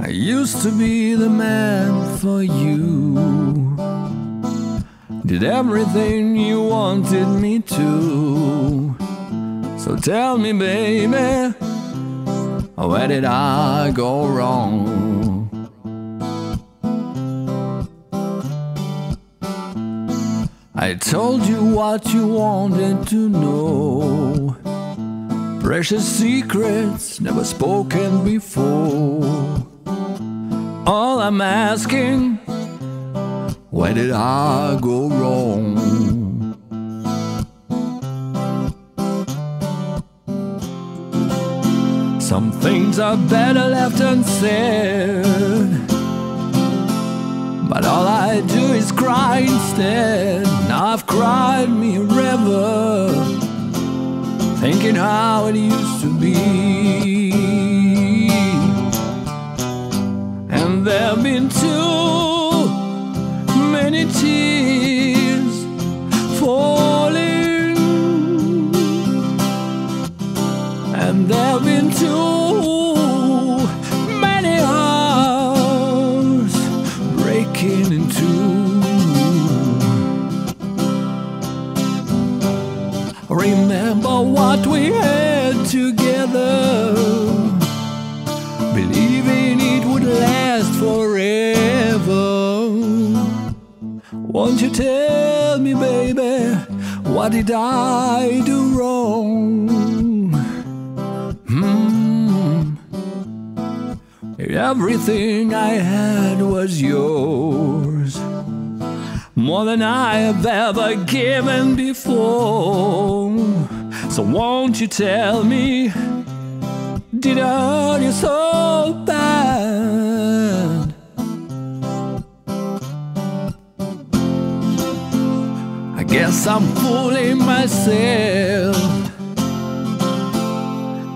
I used to be the man for you. Did everything you wanted me to. So tell me, baby, where did I go wrong? I told you what you wanted to know. Precious secrets never spoken before. All I'm asking, where did I go wrong? Some things are better left unsaid. But all I do is cry instead. I've cried me a river, thinking how it used to be. And there've been too many tears falling, and there've been too many hearts breaking in two. Remember what we had Won't you tell me, baby, what did I do wrong? Hmm. Everything I had was yours. More than I have ever given before. So won't you tell me, guess I'm fooling myself.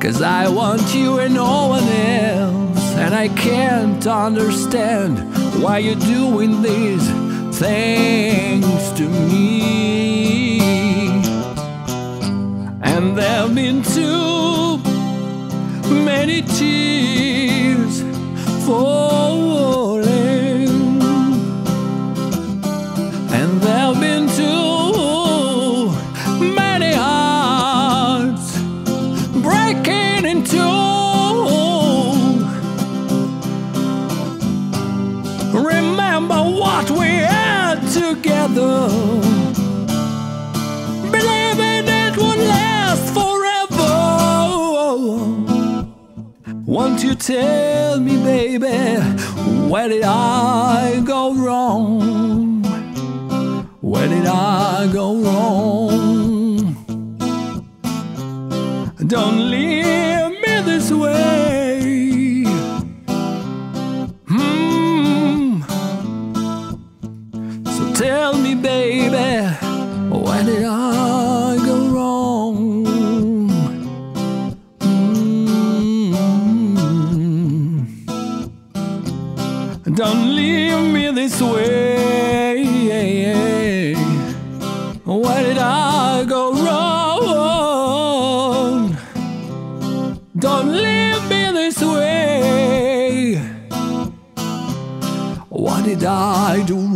Cause I want you and no one else. And I can't understand why you're doing these things to me. And there've been too many tears falling. Won't you tell me, baby, where did I go wrong? Where did I go wrong? Don't leave me this way. Hmm. So tell me, baby, where did I Don't leave me this way. Where did I go wrong? Don't leave me this way. What did I do